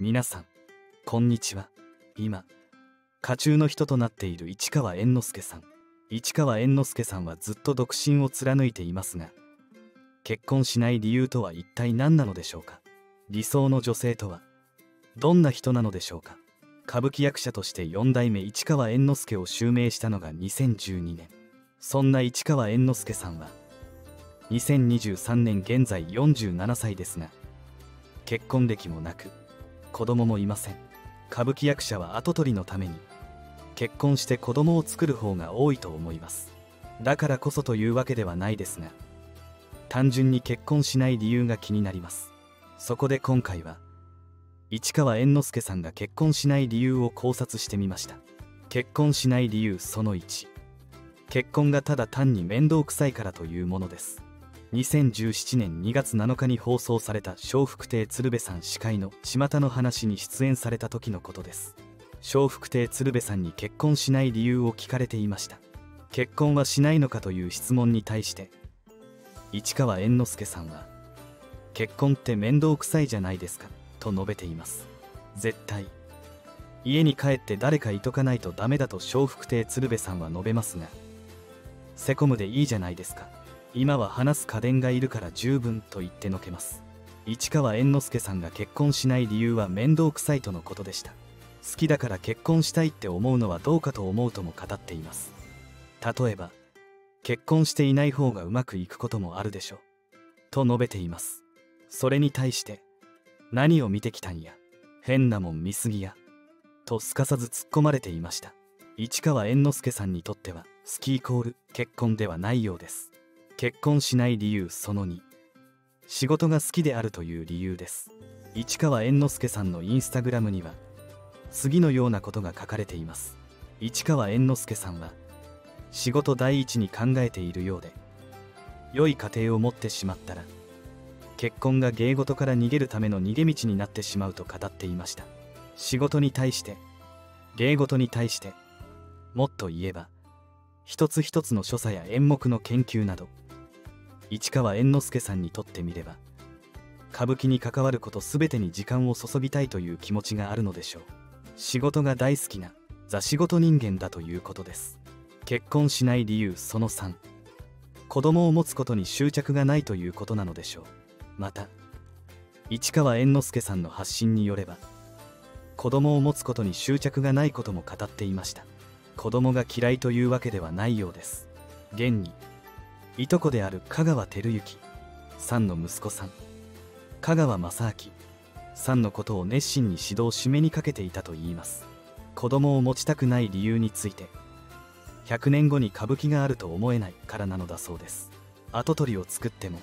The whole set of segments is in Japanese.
皆さんこんにちは。今家中の人となっている市川猿之助さん。市川猿之助さんはずっと独身を貫いていますが結婚しない理由とは一体何なのでしょうか？理想の女性とはどんな人なのでしょうか？歌舞伎役者として4代目市川猿之助を襲名したのが2012年。そんな市川猿之助さんは2023年現在47歳ですが結婚歴もなく子供もいません。歌舞伎役者は跡取りのために結婚して子供を作る方が多いと思います。だからこそというわけではないですが単純に結婚しない理由が気になります。そこで今回は市川猿之助さんが結婚しない理由を考察してみました。結婚しない理由その1結婚がただ単に面倒くさいからというものです。2017年2月7日に放送された笑福亭鶴瓶さん司会の「巷の話」に出演された時のことです。笑福亭鶴瓶さんに結婚しない理由を聞かれていました。結婚はしないのかという質問に対して市川猿之助さんは結婚って面倒くさいじゃないですかと述べています。絶対家に帰って誰かいとかないとダメだと笑福亭鶴瓶さんは述べますがセコムでいいじゃないですか今は話す家電がいるから十分と言ってのけます。市川猿之助さんが結婚しない理由は面倒くさいとのことでした。好きだから結婚したいって思うのはどうかと思うとも語っています。例えば結婚していない方がうまくいくこともあるでしょう。と述べています。それに対して何を見てきたんや。変なもん見すぎや。とすかさず突っ込まれていました。市川猿之助さんにとっては好きイコール結婚ではないようです。結婚しない理由その2仕事が好きであるという理由です。市川猿之助さんのインスタグラムには次のようなことが書かれています。市川猿之助さんは仕事第一に考えているようで良い家庭を持ってしまったら結婚が芸事から逃げるための逃げ道になってしまうと語っていました。仕事に対して芸事に対してもっと言えば一つ一つの所作や演目の研究など市川猿之助さんにとってみれば歌舞伎に関わること全てに時間を注ぎたいという気持ちがあるのでしょう。仕事が大好きなザ仕事人間だということです。結婚しない理由その3子供を持つことに執着がないということなのでしょう。また市川猿之助さんの発信によれば子供を持つことに執着がないことも語っていました。子供が嫌いというわけではないようです。現にいとこである香川照之さんの息子さん。香川正明さんのことを熱心に指導締めにかけていたといいます。子供を持ちたくない理由について。100年後に歌舞伎があると思えないからなのだそうです。跡取りを作っても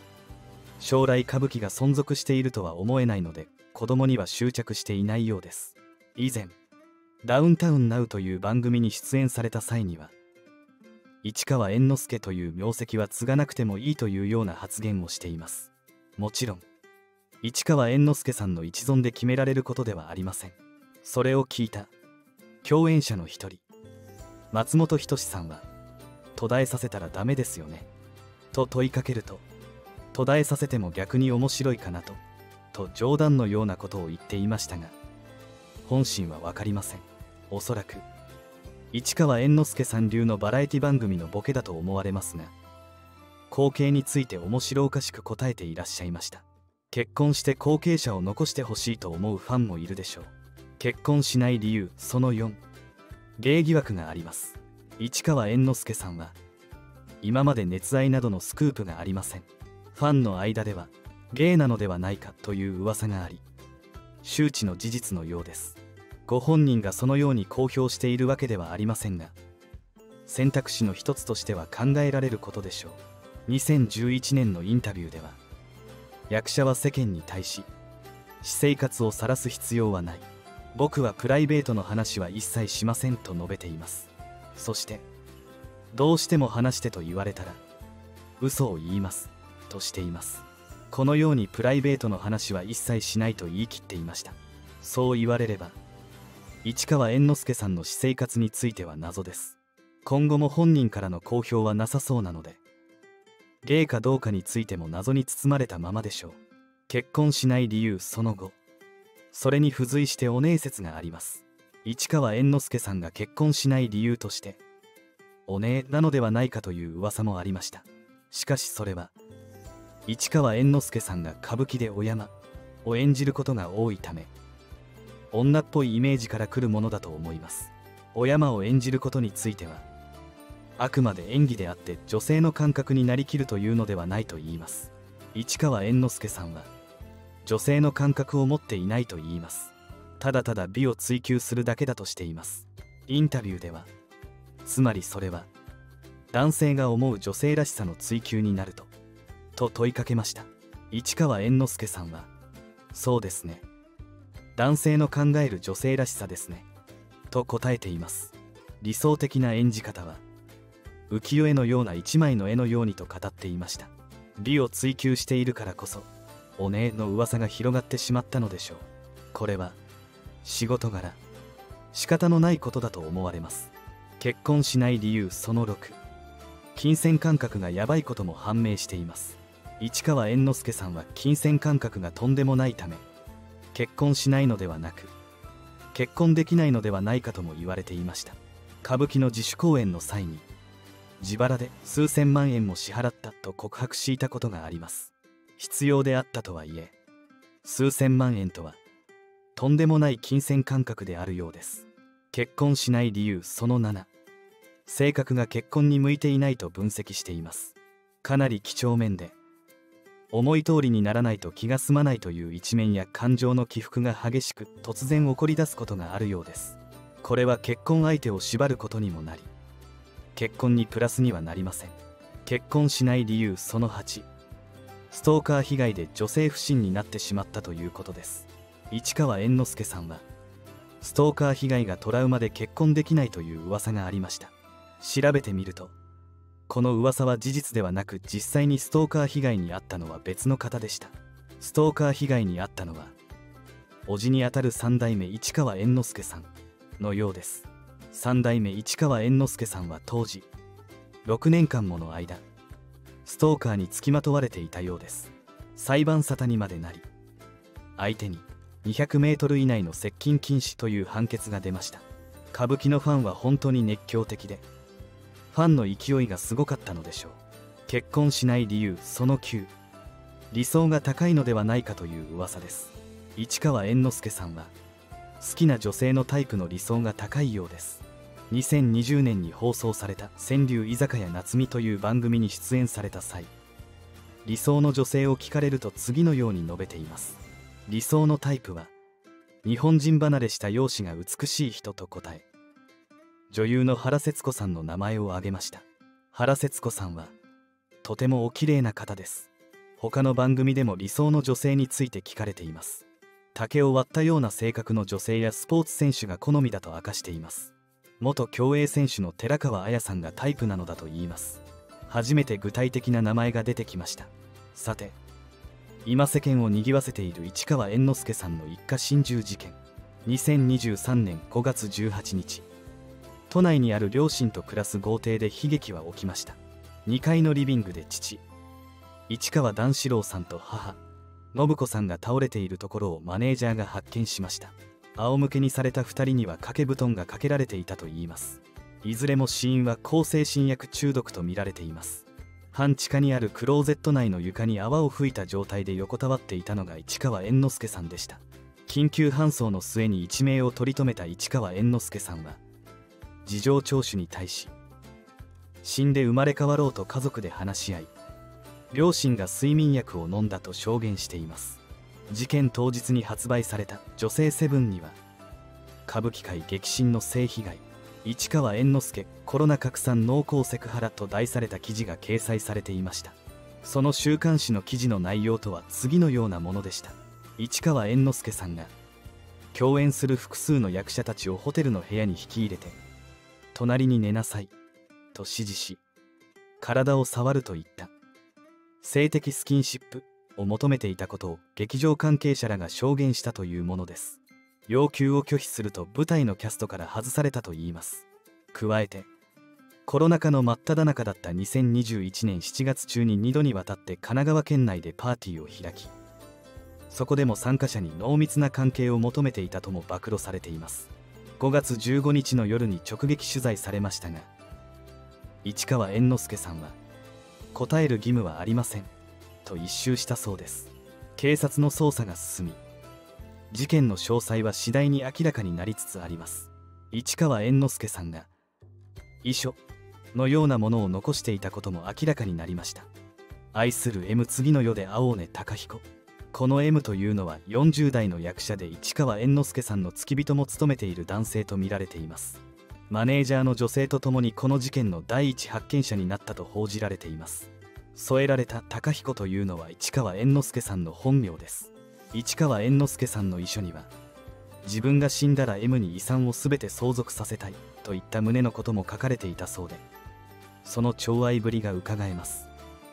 将来歌舞伎が存続しているとは思えないので子供には執着していないようです。以前ダウンタウンナウという番組に出演された際には市川猿之助という名跡は継がなくてもいいというような発言をしています。もちろん市川猿之助さんの一存で決められることではありません。それを聞いた共演者の一人松本人志さんは途絶えさせたらダメですよね。と問いかけると途絶えさせても逆に面白いかなとと冗談のようなことを言っていましたが本心は分かりません。おそらく市川猿之助さん流のバラエティ番組のボケだと思われますが後継について面白おかしく答えていらっしゃいました。結婚して後継者を残してほしいと思うファンもいるでしょう。結婚しない理由その4芸疑惑があります。市川猿之助さんは今まで熱愛などのスクープがありません。ファンの間では芸なのではないかという噂があり周知の事実のようです。ご本人がそのように公表しているわけではありませんが選択肢の一つとしては考えられることでしょう。2011年のインタビューでは役者は世間に対し私生活を晒す必要はない。僕はプライベートの話は一切しませんと述べています。そしてどうしても話してと言われたら嘘を言います。としています。このようにプライベートの話は一切しないと言い切っていました。そう言われれば市川猿之助さんの私生活については謎です。今後も本人からの公表はなさそうなので芸かどうかについても謎に包まれたままでしょう。結婚しない理由その後それに付随してお姉説があります。市川猿之助さんが結婚しない理由としてお姉なのではないかという噂もありました。しかしそれは市川猿之助さんが歌舞伎でお山を演じることが多いため女っぽいイメージから来るものだと思います。お山を演じることについてはあくまで演技であって女性の感覚になりきるというのではないと言います。市川猿之助さんは女性の感覚を持っていないと言います。ただただ美を追求するだけだとしています。インタビューではつまりそれは男性が思う女性らしさの追求になるとと問いかけました。市川猿之助さんはそうですね。男性の考える女性らしさですね。と答えています。理想的な演じ方は浮世絵のような一枚の絵のようにと語っていました。美を追求しているからこそおねの噂が広がってしまったのでしょう。これは仕事柄仕方のないことだと思われます。結婚しない理由その6金銭感覚がやばいことも判明しています。市川猿之助さんは金銭感覚がとんでもないため結婚しないのではなく結婚できないのではないかとも言われていました。歌舞伎の自主公演の際に自腹で数千万円も支払ったと告白していたことがあります。必要であったとはいえ数千万円とはとんでもない金銭感覚であるようです。結婚しない理由その7性格が結婚に向いていないと分析しています。かなり几帳面で思い通りにならないと気が済まないという一面や感情の起伏が激しく突然起こり出すことがあるようです。これは結婚相手を縛ることにもなり結婚にプラスにはなりません。結婚しない理由その8ストーカー被害で女性不信になってしまったということです。市川猿之助さんはストーカー被害がトラウマで結婚できないという噂がありました。調べてみるとこの噂は事実ではなく実際にストーカー被害に遭ったのは別の方でした。ストーカー被害に遭ったのは叔父にあたる三代目市川猿之助さんのようです。三代目市川猿之助さんは当時6年間もの間ストーカーにつきまとわれていたようです。裁判沙汰にまでなり相手に200メートル以内の接近禁止という判決が出ました。歌舞伎のファンは本当に熱狂的でファンの勢いがすごかったのでしょう。結婚しない理由その9理想が高いのではないかという噂です。市川猿之助さんは好きな女性のタイプの理想が高いようです。2020年に放送された「川柳居酒屋夏美」という番組に出演された際理想の女性を聞かれると次のように述べています。理想のタイプは日本人離れした容姿が美しい人と答え女優の原節子さんの名前を挙げました。原節子さんはとてもお綺麗な方です。他の番組でも理想の女性について聞かれています。竹を割ったような性格の女性やスポーツ選手が好みだと明かしています。元競泳選手の寺川綾さんがタイプなのだと言います。初めて具体的な名前が出てきました。さて今世間を賑わせている市川猿之助さんの一家心中事件。2023年5月18日。都内にある両親と暮らす豪邸で悲劇は起きました。2階のリビングで父市川段四郎さんと母信子さんが倒れているところをマネージャーが発見しました。仰向けにされた2人には掛け布団がかけられていたといいます。いずれも死因は向精神薬中毒とみられています。半地下にあるクローゼット内の床に泡を吹いた状態で横たわっていたのが市川猿之助さんでした。緊急搬送の末に一命を取り留めた市川猿之助さんは事情聴取に対し死んで生まれ変わろうと家族で話し合い両親が睡眠薬を飲んだと証言しています。事件当日に発売された「女性セブン」には歌舞伎界激震の性被害市川猿之助コロナ拡散濃厚セクハラと題された記事が掲載されていました。その週刊誌の記事の内容とは次のようなものでした。市川猿之助さんが共演する複数の役者たちをホテルの部屋に引き入れて隣に寝なさい。と指示し体を触るといった。性的スキンシップを求めていたことを劇場関係者らが証言したというものです。要求を拒否すると舞台のキャストから外されたといいます。加えてコロナ禍の真っ只中だった2021年7月中に2度にわたって神奈川県内でパーティーを開きそこでも参加者に濃密な関係を求めていたとも暴露されています。5月15日の夜に直撃取材されましたが市川猿之助さんは答える義務はありませんと一周したそうです。警察の捜査が進み事件の詳細は次第に明らかになりつつあります。市川猿之助さんが遺書のようなものを残していたことも明らかになりました。愛する M 次の世で会おうね高彦この M というのは40代の役者で市川猿之助さんの付き人も務めている男性とみられています。マネージャーの女性と共にこの事件の第一発見者になったと報じられています。添えられた高彦というのは市川猿之助さんの本名です。市川猿之助さんの遺書には自分が死んだら M に遺産を全て相続させたいといった旨のことも書かれていたそうでその寵愛ぶりがうかがえます。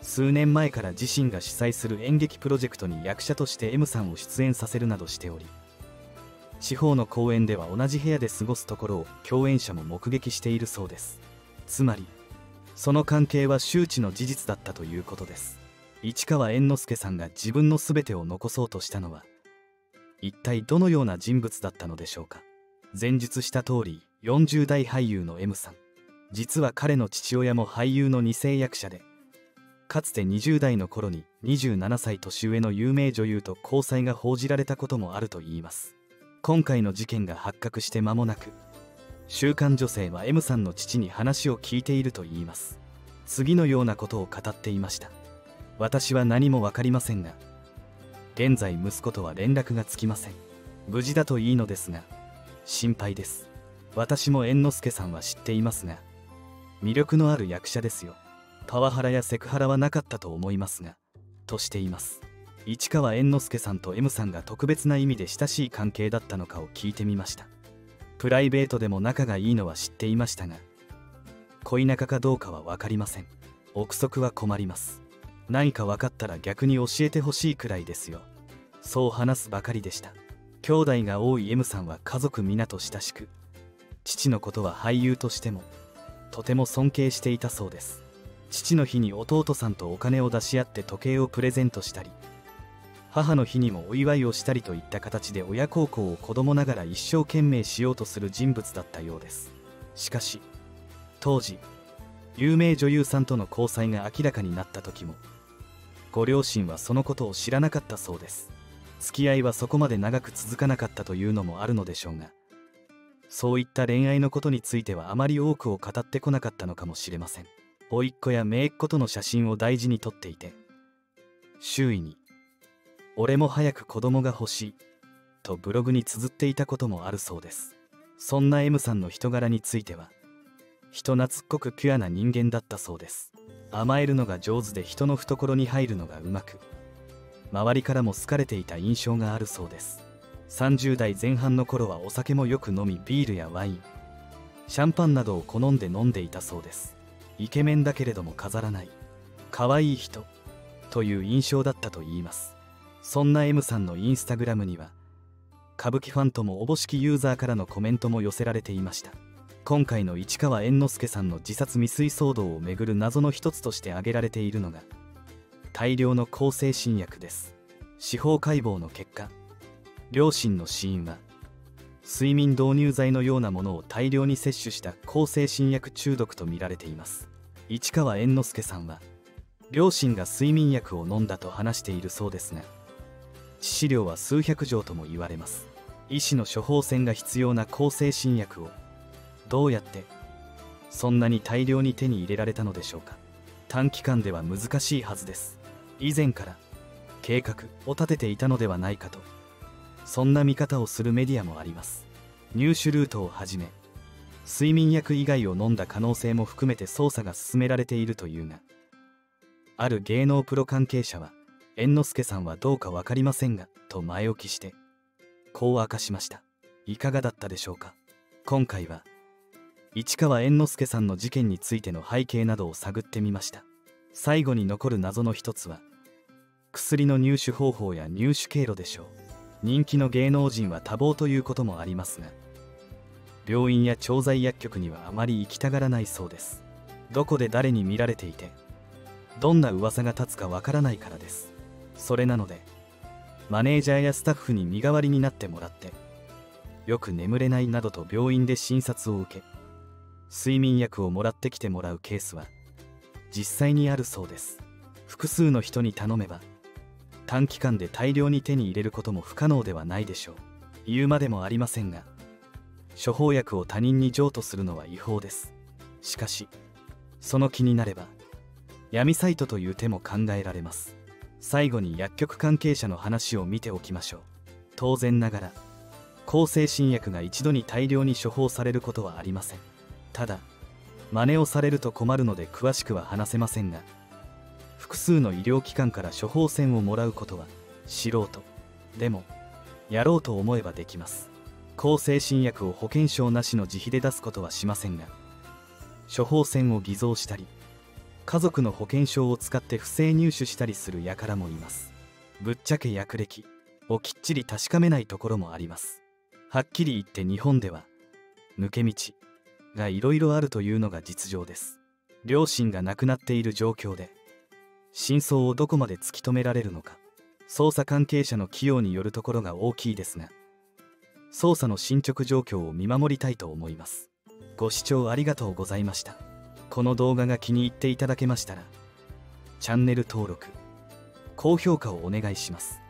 数年前から自身が主催する演劇プロジェクトに役者として M さんを出演させるなどしており地方の公演では同じ部屋で過ごすところを共演者も目撃しているそうです。つまりその関係は周知の事実だったということです。市川猿之助さんが自分の全てを残そうとしたのは一体どのような人物だったのでしょうか。前述した通り40代俳優の M さん。実は彼の父親も俳優の2世役者でかつて20代の頃に27歳年上の有名女優と交際が報じられたこともあるといいます。今回の事件が発覚して間もなく週刊女性は M さんの父に話を聞いているといいます。次のようなことを語っていました。私は何も分かりませんが現在息子とは連絡がつきません。無事だといいのですが心配です。私も猿之助さんは知っていますが魅力のある役者ですよ。パワハラやセクハラはなかったと思いますがとしています。市川猿之助さんと M さんが特別な意味で親しい関係だったのかを聞いてみました。プライベートでも仲がいいのは知っていましたが恋仲かどうかは分かりません。憶測は困ります。何か分かったら逆に教えてほしいくらいですよ。そう話すばかりでした。兄弟が多い M さんは家族皆と親しく父のことは俳優としてもとても尊敬していたそうです。父の日に弟さんとお金を出し合って時計をプレゼントしたり母の日にもお祝いをしたりといった形で親孝行を子供ながら一生懸命しようとする人物だったようです。しかし当時有名女優さんとの交際が明らかになった時もご両親はそのことを知らなかったそうです。付き合いはそこまで長く続かなかったというのもあるのでしょうがそういった恋愛のことについてはあまり多くを語ってこなかったのかもしれません。甥っ子や姪っ子との写真を大事に撮っていて周囲に「俺も早く子供が欲しい」とブログに綴っていたこともあるそうです。そんな M さんの人柄については人懐っこくピュアな人間だったそうです。甘えるのが上手で人の懐に入るのがうまく周りからも好かれていた印象があるそうです。30代前半の頃はお酒もよく飲みビールやワインシャンパンなどを好んで飲んでいたそうです。イケメンだけれども飾らない可愛い人という印象だったといいます。そんな M さんのインスタグラムには歌舞伎ファンともおぼしきユーザーからのコメントも寄せられていました。今回の市川猿之助さんの自殺未遂騒動をめぐる謎の一つとして挙げられているのが大量の向精神薬です。司法解剖の結果両親の死因は睡眠導入剤のようなものを大量に摂取した向精神薬中毒とみられています。市川猿之助さんは両親が睡眠薬を飲んだと話しているそうですが致死量は数百錠とも言われます医師の処方箋が必要な向精神薬をどうやってそんなに大量に手に入れられたのでしょうか。短期間では難しいはずです。以前から計画を立てていたのではないかと。そんな見方をするメディアもあります入手ルートをはじめ睡眠薬以外を飲んだ可能性も含めて捜査が進められているというがある芸能プロ関係者は猿之助さんはどうか分かりませんがと前置きしてこう明かしました。いかがだったでしょうか。今回は市川猿之助さんの事件についての背景などを探ってみました。最後に残る謎の一つは薬の入手方法や入手経路でしょう。人気の芸能人は多忙ということもありますが病院や調剤薬局にはあまり行きたがらないそうです。どこで誰に見られていてどんな噂が立つかわからないからです。それなのでマネージャーやスタッフに身代わりになってもらってよく眠れないなどと病院で診察を受け睡眠薬をもらってきてもらうケースは実際にあるそうです。複数の人に頼めば短期間で大量に手に入れることも不可能ではないでしょう。言うまでもありませんが処方薬を他人に譲渡するのは違法です。しかしその気になれば闇サイトという手も考えられます。最後に薬局関係者の話を見ておきましょう。当然ながら抗精神薬が一度に大量に処方されることはありません。ただ真似をされると困るので詳しくは話せませんが複数の医療機関から処方箋をもらうことは素人でもやろうと思えばできます。抗精神薬を保険証なしの自費で出すことはしませんが処方箋を偽造したり家族の保険証を使って不正入手したりする輩もいます。ぶっちゃけ薬歴をきっちり確かめないところもあります。はっきり言って日本では抜け道がいろいろあるというのが実情です。両親が亡くなっている状況で真相をどこまで突き止められるのか捜査関係者の起用によるところが大きいですが捜査の進捗状況を見守りたいと思います。ご視聴ありがとうございました。この動画が気に入っていただけましたらチャンネル登録高評価をお願いします。